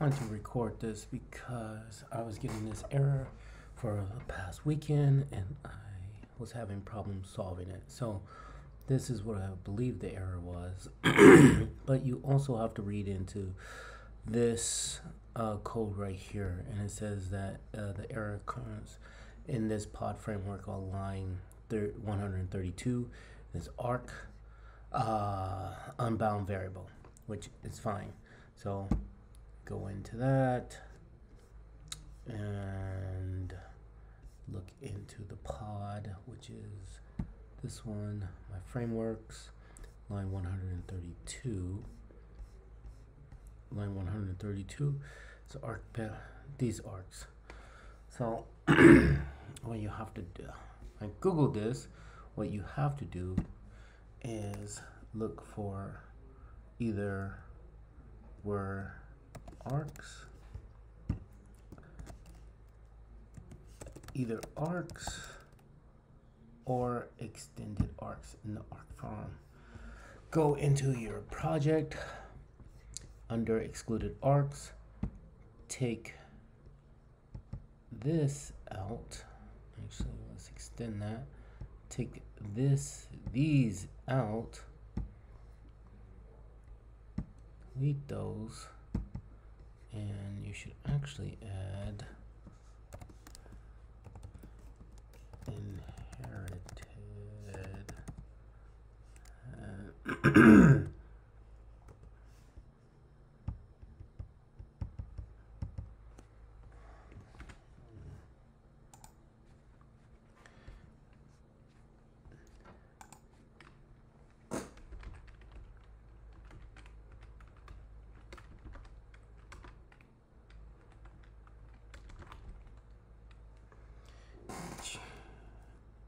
wanted to record this because I was getting this error for the past weekend and I was having problems solving it. So this is what I believe the error was. but you also have to read into this uh, code right here and it says that uh, the error occurs in this pod framework on line 132 is arc uh, unbound variable which is fine so go into that and look into the pod which is this one my frameworks line 132 line 132 so arc these arcs. So what you have to do I google this what you have to do is look for either were arcs. Either arcs or extended arcs in the arc farm go into your project. Under excluded arcs take this out. Actually let's extend that. Take this these out. Delete those actually add inherited uh,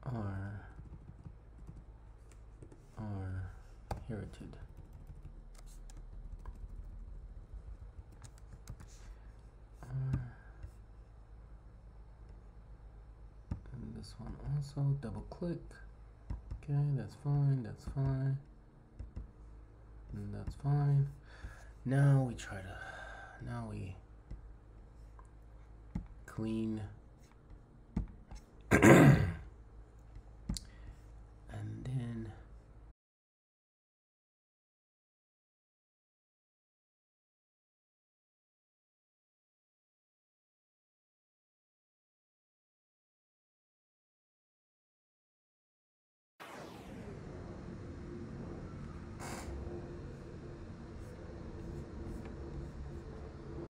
are are inherited. and this one also double click. Okay, that's fine, that's fine. And that's fine. Now we try to now we clean